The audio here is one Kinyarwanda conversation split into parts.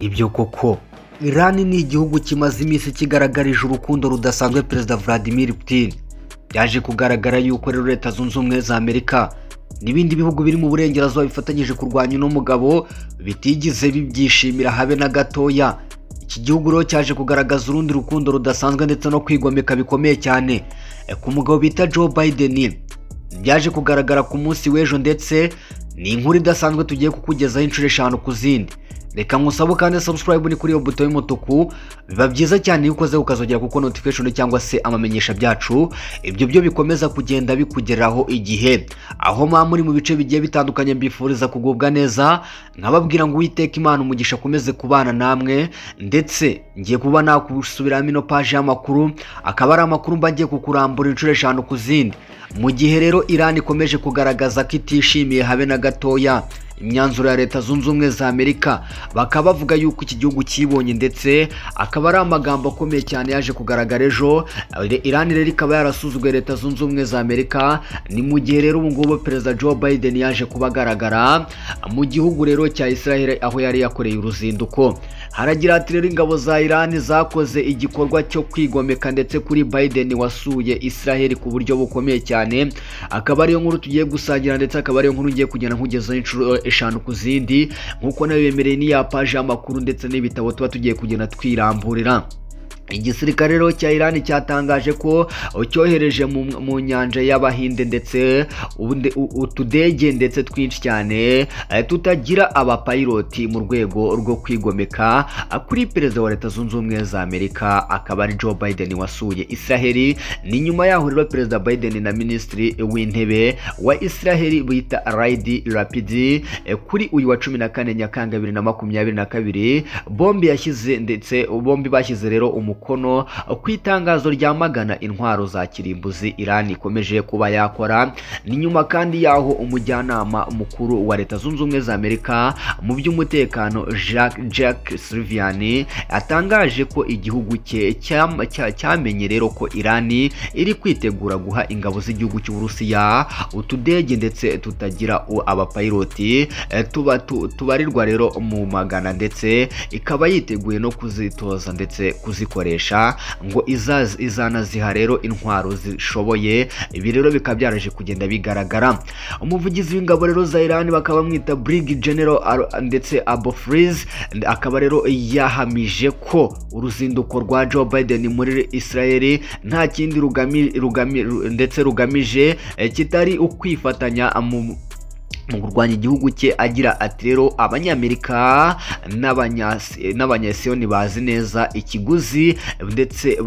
ibyo koko. Iran ni igihugu kimaze iminsi kigaragarije urukundo rudasanzwe perezida Vladimir Putin. Byaje kugaragara yuko rero leta zunze ubumwe za Amerika n'ibindi bihugu biri mu burengerazuba bifatanyije kurwanya uno mugabo bitigeze bibyishimira habe na gatoya. Iki gihugu rero cyaje kugaragaza urundi rukundo rudasanzwe ndetse no kwigomeka bikomeye cyane. Ku mugabo bita Joe Biden byaje kugaragara ku munsi w'ejo ndetse ni inkuru idasanzwe tugiye kukugezaho inshuro eshanu ku zindi. Reka nkusabe kandi subscribe ni kuri iyo buto y'umutuku. Biba byiza cyane iyo ukoze ukazogera kuko notification cyangwa se amamenyesha byacu. Ibyo byo bikomeza kugenda bikugeraho igihe. Aho mwa muri mu bice bigiye bitandukanye mbifuriza kugubwa neza nkababwira ngo uwiteka imana umugisha akomeze kubana namwe. Ndetse ngiye kuba nakusubiramo ino paje y'amakuru. Akaba ari amakuru mba ngiye kukurambura inshuro eshanu ku zindi. Mu gihe rero Iran ikomeje kugaragaza ko itishimiye habe na gatoya. Imyanzuro ya leta zunze ubumwe za amerika. Bakaba bavuga yuko iki gihugu kibonye ndetse akaba ari amagambo akomeye cyane yaje kugaragara ejo. Iran rero ikaba yarasuzuguye leta zunze ubumwe za amerika. Ni mu gihe rero ubu ngubu perezida joe biden yaje kuba agaragara mu gihugu rero cya israel aho yari yakoreye uruzinduko. Haragira ati rero ingabo za Iran zakoze igikorwa cyo kwigomeka ndetse kuri Biden wasuye Israel ku buryo bukomeye cyane. Akaba ariyo nkuru tugiye gusangira ndetse akaba ariyo nkuru ngiye kugenda nkugezaho inshuro eshanu ku zindi. Nk'uko na yo bemereye n'iya paje y'amakuru ndetse n'ibitabo tuba tugiye kugenda twiramburira igisirikare rero cya Iran cyatangaje ko cyohereje mu nyanja y'abahinde ndetse utudege ndetse twinshi cyane tutagira abapayiroti mu rwego rwo kwigomeka kuri perezida wa leta zunze ubumwe za amerika akaba ari joe biden wasuye israheli. Ni nyuma yaho rero perezida biden na minisitiri w'intebe wa israheli bita rayidi rapidi kuri uyu wa cumi na kane nyakanga bibiri na makumyabiri na kabiri bombi yashyize ndetse bombi bashyize rero umukono ku itangazo ryamagana intwaro za kirimbuzi Iran ikomeje kuba yakora. Ni nyuma kandi yaho umujyanama mukuru wa leta zunze ubumwe za amerika mu by'umutekano Jack Sullivan atangaje ko igihugu cye cyamenye rero ko Iran iri kwitegura guha ingabo z'igihugu cy'uburusiya utudege ndetse tutagira abapayiroti. Tubarirwa rero mu magana ndetse ikaba yiteguye no kuzitoza ndetse kuzikoresha ngo izanaziha rero intwaro zishoboye. Ibi rero bikaba byaraje kugenda bigaragara. Umuvugizi w'ingabo rero za Iran bakaba bamwita Brig General ndetse Abu Freeze akaba rero yahamije ko uruzinduko rwa Joe Biden muri Israel nta kindi rugami, rugami, ndetse rugamije kitari ukwifatanya mu mu kurwanya igihugu cye agira ati rero abanyamerika n'abanyasiyoni bazi neza ikiguzi ndetse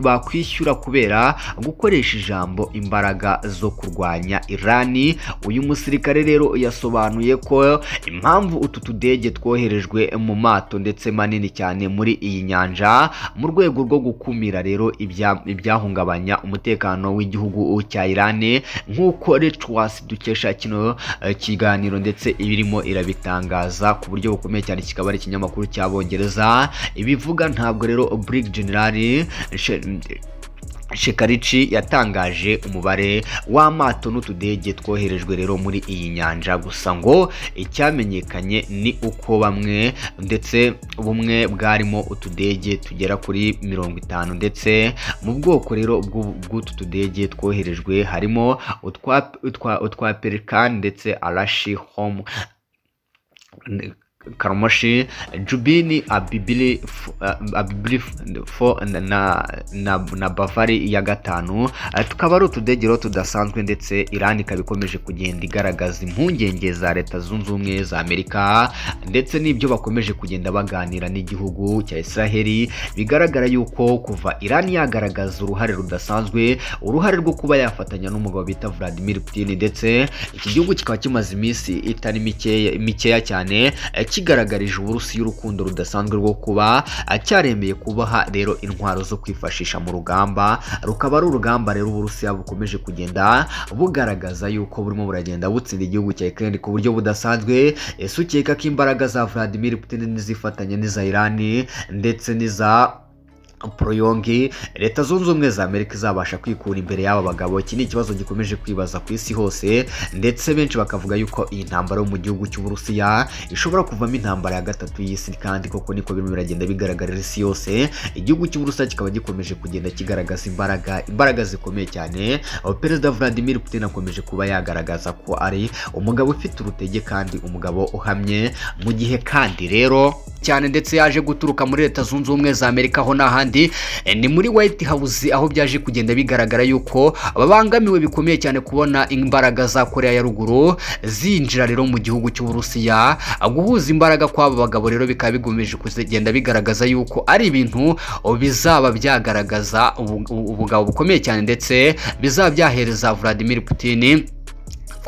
bakwishyura kubera gukoresha ijambo imbaraga zo kurwanya irani uyu musirikare rero yasobanuye ko impamvu utu tudege twoherejwe mu mato ndetse manini cyane muri iyi nyanja mu rwego rwo gukumira rero ibyahungabanya umutekano w'igihugu cya irani nk'uko Reuters dukesha kino kiganiro ndetse ibirimo irabitangaza ku buryo bukomeye cyane kikaba ari ikinyamakuru cy'abongereza ibivuga ntabwo rero Brig General Shekarici yatangaje umubare w'amato n'utudege twoherejwe rero muri iyi nyanja. Gusa ngo icyamenyekanye ni uko bamwe ndetse bumwe bwarimo utudege tugera kuri mirongo itanu. Ndetse mu bwoko rero bw'utu tudege twoherejwe harimo utwa Pelican ndetse Arashi Home. Karamoshi Jubini Abibili Abibili fo na na Bavari ya gatanu. Tukaba ari utudege rero tudasanzwe ndetse Iran ikaba ikomeje kugenda igaragaza impungenge za leta zunze ubumwe za Amerika ndetse n'ibyo bakomeje kugenda baganira n'igihugu cya Israel bigaragara yuko kuva Iran yagaragaza uruhare rudasanzwe uruhare rwo kuba yafatanya n'umugabo bita Vladimir Putin ndetse iki gihugu kikaba kimaze iminsi itari mikeya cyane kigaragarije uburusiya urukundo rudasanzwe rwo kuba cyaremeye kubaha rero intwaro zo kwifashisha mu rugamba. Rukaba ari urugamba rero uburusiya bukomeje kugenda bugaragaza yuko burimo buragenda butsinda igihugu cya Ukraine ku buryo budasanzwe. Ese ukeka ko imbaraga za Vladimir Putin nizifatanya n'iza Iran ndetse n'iza Proyongi leta zunze ubumwe za Amerika izabasha kwikura imbere y'aba bagabo. Iki ni ikibazo gikomeje kwibaza ku isi hose ndetse benshi bakavuga yuko iyi ntambara yo mu gihugu cy'Uburusiya ishobora kuvamo intambara ya gatatu y'isi kandi koko niko birimo biragenda bigaragarira isi yose. Igihugu cy'Uburusiya kikaba gikomeje kugenda kigaragaza imbaraga imbaraga zikomeye cyane. Perezida Vladimir Putin akomeje kuba yagaragaza ko ari umugabo ufite urutege kandi umugabo uhamye. Mu gihe kandi rero cyane ndetse yaje guturuka muri leta zunze ubumwe za Amerika aho n'ahandi ni muri White House aho byaje kugenda bigaragara yuko babangamiwe bikomeye cyane kubona imbaraga za Korea ya ruguru zinjira rero mu gihugu cy'Uburusiya. Guhuza imbaraga kw'aba bagabo rero bikaba bigomeje kugenda bigaragaza yuko ari ibintu bizaba byagaragaza ubugabo bukomeye cyane ndetse bizaba byahereza Vladimir Putin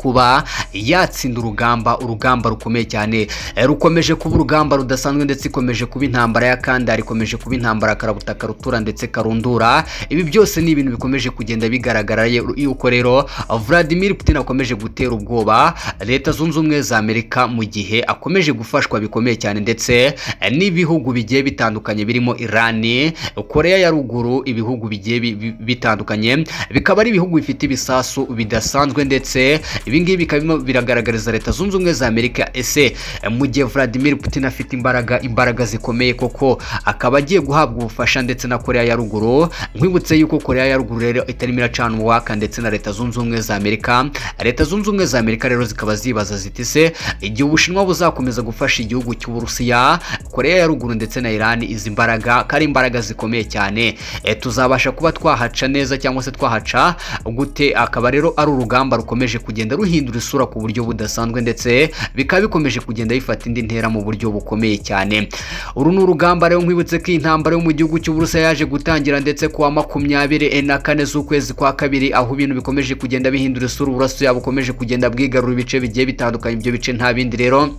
kuba yatsinda urugamba urugamba rukomeye cyane. Rukomeje kuba urugamba rudasanzwe ndetse ikomeje kuba intambara ya kandari ikomeje kuba intambara karabutaka rutura ndetse karundura. Ibi byose ni ibintu bikomeje kugenda bigaragara yuko rero Vladimir Putin akomeje gutera ubwoba. Leta zunze ubumwe za Amerika mu gihe akomeje gufashwa bikomeye cyane ndetse n'ibihugu bigiye bitandukanye birimo Iran Korea ya ruguru ibihugu bigiye bitandukanye bikaba ari ibihugu bifite ibisasu bidasanzwe ndetse ibi ngibi bikaba biragaragariza leta zunze ubumwe za amerika ese? Mu gihe Vladimir Putin afite imbaraga imbaraga zikomeye koko akaba agiye guhabwa ubufasha ndetse na korea ya ruguru nkwibutse yuko korea ya ruguru rero itarimo iracana uwaka ndetse na leta zunze ubumwe za amerika. Leta zunze ubumwe za amerika rero zikaba zibaza ziti se igihe ubushinwa buzakomeza gufasha igihugu cy'uburusiya korea ya ruguru ndetse na iran izi mbaraga ko ari imbaraga zikomeye cyane. E, tuzabasha kuba twahaca neza cyangwa se twahaca gute? Akaba rero ari urugamba rukomeje kugenda ruhindura isura ku buryo budasanzwe ndetse bikaba bikomeje kugenda bifata indi ntera mu buryo bukomeye cyane. Uru ni urugamba rero nkwibutse ko iyi ntambara yo mu gihugu cy'uburusiya yaje gutangira ndetse kuwa makumyabiri na kane z'ukwezi kwa kabiri aho ibintu bikomeje kugenda bihindura isura uburasirazuba bukomeje kugenda bwigarura ibice bigiye bitandukanye ibyo bice nta bindi rero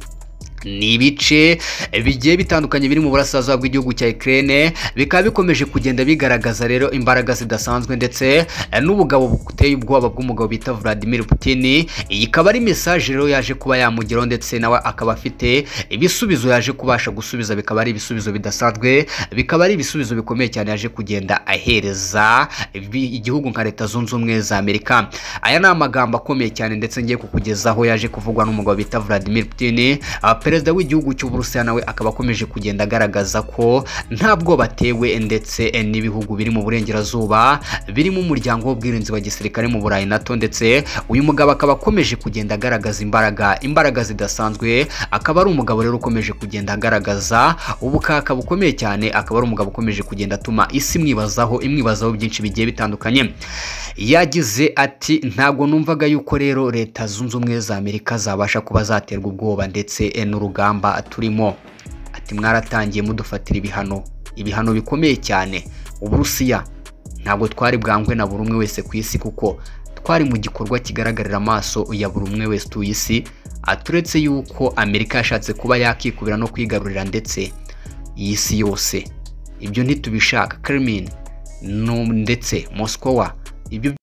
ni ibice bigiye bitandukanye biri mu burasirazuba bw'igihugu cya Ukraine bikaba bikomeje kugenda bigaragaza rero imbaraga zidasanzwe ndetse n'ubugabo buteye ubwoba bw'umugabo bita Vladimir Putin. Iyi ikaba ari message rero yaje kuba yamugeraho ndetse nawe akaba afite ibisubizo yaje kubasha gusubiza. Bikaba ari ibisubizo bidasanzwe bikaba ari ibisubizo bikomeye cyane yaje kugenda ahereza igihugu nka leta zunze ubumwe za Amerika. Aya ni amagambo akomeye cyane ndetse ngiye kukugezaho yaje kuvugwa n'umugabo bita Vladimir Putin. Perezida w'igihugu cy'uburusiya nawe akaba akomeje kugenda agaragaza ko nta bwoba atewe ndetse n'ibihugu biri mu burengerazuba birimo umuryango w'ubwirinzi wa gisirikare mu burayi nato ndetse uyu mugabo akaba akomeje kugenda agaragaza imbaraga imbaraga zidasanzwe akaba ari umugabo rero ukomeje kugenda agaragaza ubukaka bukomeye cyane akaba ari umugabo ukomeje kugenda atuma isi imwibazaho imwibazaho byinshi bigiye bitandukanye. Yagize ati ntabwo numvaga yuko rero leta zunze ubumwe za amerika zabasha kuba zaterwa ubwoba ndetse n'urugamba turimo. Ati mwaratangiye mudufatira ibihano ibihano bikomeye cyane. Uburusiya ntabwo twari bwangwe na buri umwe wese ku isi kuko twari mu gikorwa kigaragarira amaso ya buri umwe wese utuye isi. Aturetse yuko amerika yashatse kuba yakikubira no kwigarurira ndetse iyi si yose. Ibyo ntitubishaka Kremlin. Ndetse Moscow ibyo